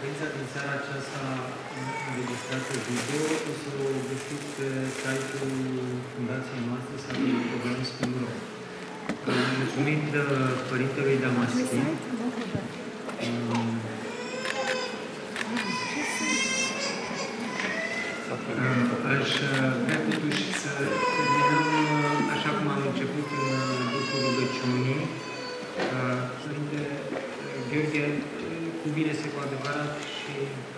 conferința din seara aceasta înregistrată video o să o găsiți pe site-ul fundației noastre sau programs.ro. Mulțumim de Părintelui Damaschi. Um, Aș vrea totuși să terminăm așa cum am început în după rugăciunii. Părinte Gheorghe, cuvine-se cu adevărat și putem să... Da?